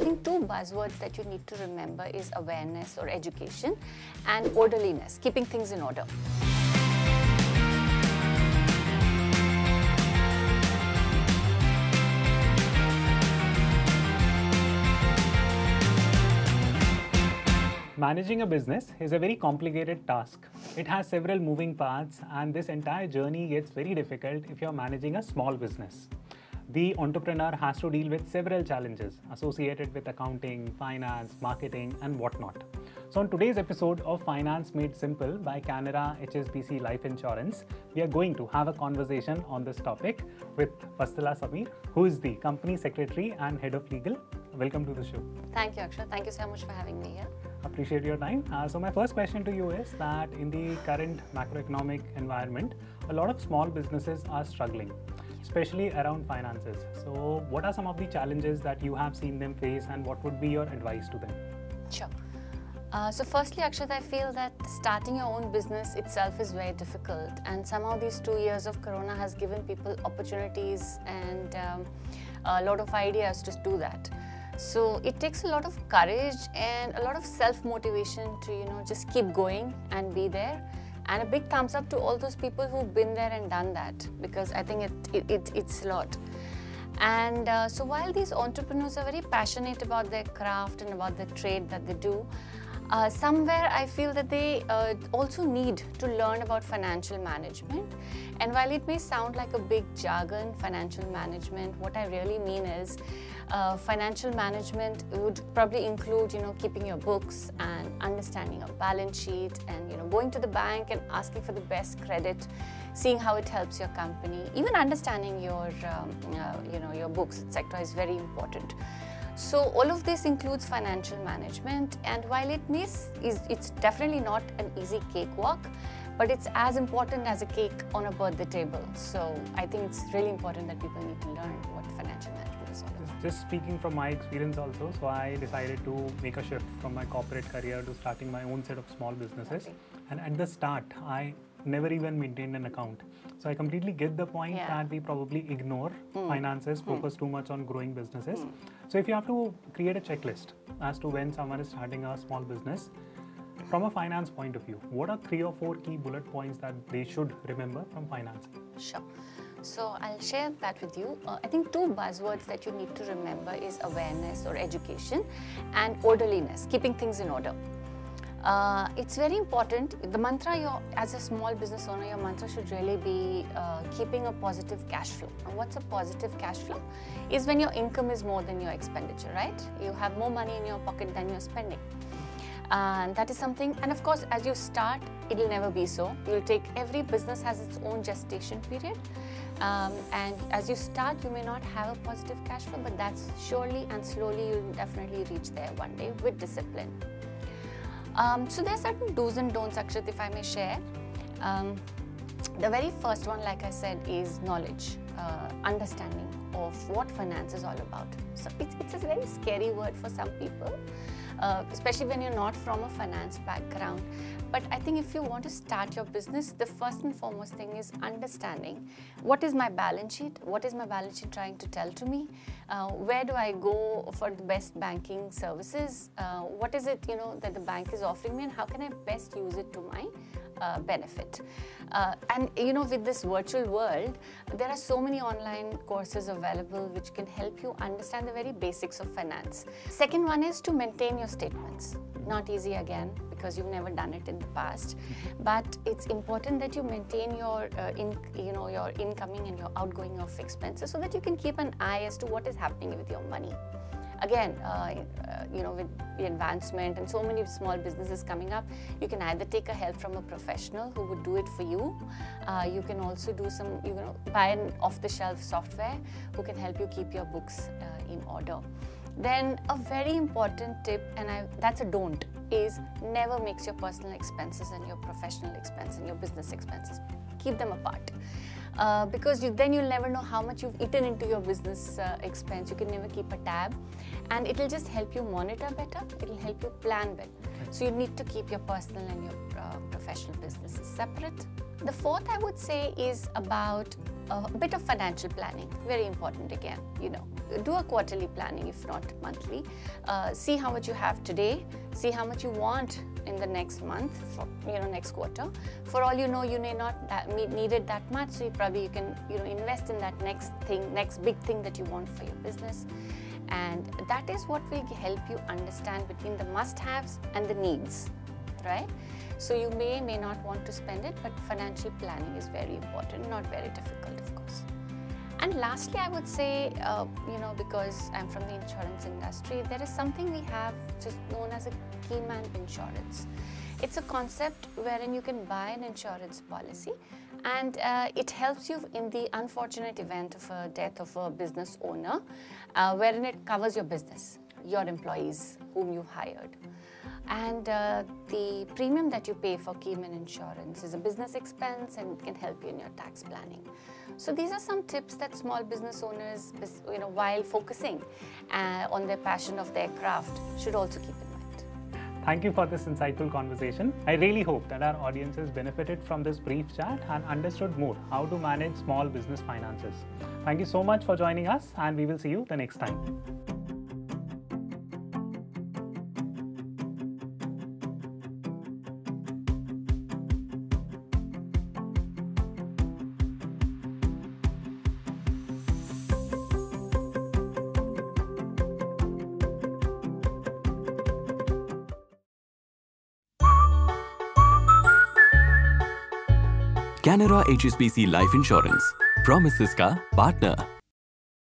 I think two buzzwords that you need to remember is awareness or education and orderliness, keeping things in order. Managing a business is a very complicated task. It has several moving parts and this entire journey gets very difficult if you're managing a small business. The entrepreneur has to deal with several challenges associated with accounting, finance, marketing and whatnot. So on today's episode of Finance Made Simple by Canara HSBC Life Insurance, we are going to have a conversation on this topic with Vatsala Sameer, who is the company secretary and head of legal. Welcome to the show. Thank you, Akshay. Thank you so much for having me here appreciate your time. Uh, so my first question to you is that in the current macroeconomic environment, a lot of small businesses are struggling, especially around finances. So what are some of the challenges that you have seen them face and what would be your advice to them? Sure. Uh, so firstly, Akshat, I feel that starting your own business itself is very difficult and somehow these two years of Corona has given people opportunities and um, a lot of ideas to do that. So it takes a lot of courage and a lot of self-motivation to, you know, just keep going and be there. And a big thumbs up to all those people who've been there and done that because I think it, it, it it's a lot. And uh, so while these entrepreneurs are very passionate about their craft and about the trade that they do, uh, somewhere I feel that they uh, also need to learn about financial management. And while it may sound like a big jargon, financial management, what I really mean is uh, financial management would probably include, you know, keeping your books and understanding your balance sheet and, you know, going to the bank and asking for the best credit, seeing how it helps your company, even understanding your, um, uh, you know, your books, etc. is very important. So all of this includes financial management and while it may, it's definitely not an easy cakewalk, but it's as important as a cake on a birthday table. So I think it's really important that people need to learn what financial management is all about. Just speaking from my experience also, so I decided to make a shift from my corporate career to starting my own set of small businesses. Okay. And at the start, I never even maintained an account. So I completely get the point yeah. that we probably ignore mm. finances, hmm. focus mm. too much on growing businesses. Mm. So if you have to create a checklist as to when someone is starting a small business, from a finance point of view, what are three or four key bullet points that they should remember from finance? Sure. So I'll share that with you. Uh, I think two buzzwords that you need to remember is awareness or education and orderliness, keeping things in order. Uh, it's very important. The mantra, your, as a small business owner, your mantra should really be uh, keeping a positive cash flow. And what's a positive cash flow? Is when your income is more than your expenditure, right? You have more money in your pocket than you're spending. And that is something, and of course, as you start, it'll never be so. You'll take, every business has its own gestation period. Um, and as you start, you may not have a positive cash flow, but that's surely and slowly you'll definitely reach there one day with discipline. Um, so there are certain do's and don'ts, Akshat, if I may share. Um, the very first one, like I said, is knowledge, uh, understanding of what finance is all about. So it's, it's a very scary word for some people, uh, especially when you're not from a finance background. But I think if you want to start your business, the first and foremost thing is understanding what is my balance sheet, what is my balance sheet trying to tell to me, uh, where do I go for the best banking services, uh, what is it you know that the bank is offering me, and how can I best use it to my uh, benefit. Uh, and you know, with this virtual world, there are so many online courses available which can help you understand the very basics of finance. Second one is to maintain your statements. Not easy again because you've never done it in the past, but it's important that you maintain your, uh, in, you know, your incoming and your outgoing of expenses so that you can keep an eye as to what is happening with your money again, uh, uh, you know, with the advancement and so many small businesses coming up, you can either take a help from a professional who would do it for you. Uh, you can also do some, you know, buy an off-the-shelf software who can help you keep your books uh, in order. Then a very important tip, and I, that's a don't, is never mix your personal expenses and your professional expense and your business expenses. Keep them apart. Uh, because you, then you'll never know how much you've eaten into your business uh, expense. You can never keep a tab and it'll just help you monitor better. It'll help you plan better. So you need to keep your personal and your uh, professional businesses separate. The fourth I would say is about a bit of financial planning, very important again, you know. Do a quarterly planning if not monthly. Uh, see how much you have today, see how much you want in the next month, for, you know, next quarter. For all you know, you may not need it that much, so you probably you can, you know, invest in that next thing, next big thing that you want for your business. And that is what will help you understand between the must-haves and the needs, right? So you may, may not want to spend it, but financial planning is very important, not very difficult, of course. And lastly, I would say, uh, you know, because I'm from the insurance industry, there is something we have just known as a key man insurance. It's a concept wherein you can buy an insurance policy and uh, it helps you in the unfortunate event of a death of a business owner, uh, wherein it covers your business, your employees whom you hired. And uh, the premium that you pay for Keyman Insurance is a business expense and can help you in your tax planning. So these are some tips that small business owners, you know, while focusing uh, on their passion of their craft, should also keep in mind. Thank you for this insightful conversation. I really hope that our audiences benefited from this brief chat and understood more how to manage small business finances. Thank you so much for joining us and we will see you the next time. Canara HSBC Life Insurance. Promises ka partner.